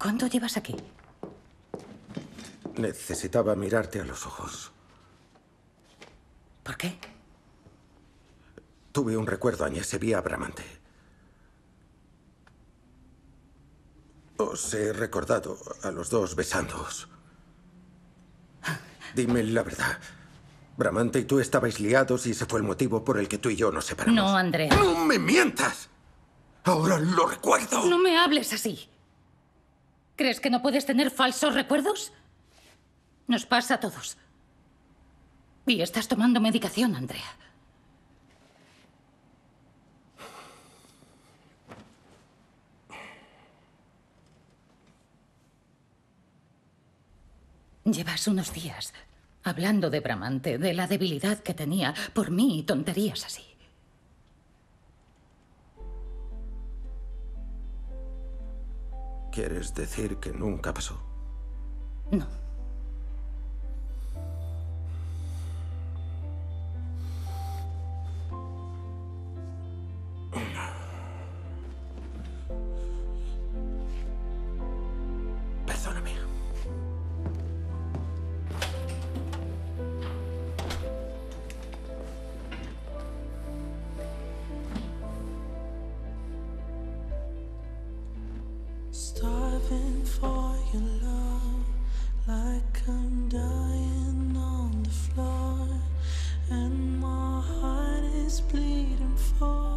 ¿Cuánto llevas aquí? Necesitaba mirarte a los ojos. ¿Por qué? Tuve un recuerdo, Añez. Vi a Bramante. Os he recordado a los dos besándoos. Dime la verdad. Bramante y tú estabais liados y ese fue el motivo por el que tú y yo nos separamos. No, Andrea. ¡No me mientas! Ahora lo recuerdo. No me hables así. ¿Crees que no puedes tener falsos recuerdos? Nos pasa a todos. Y estás tomando medicación, Andrea. Llevas unos días hablando de Bramante, de la debilidad que tenía por mí y tonterías así. ¿Quieres decir que nunca pasó? No.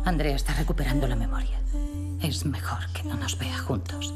Andrea está recuperando la memoria. Es mejor que no nos vea juntos.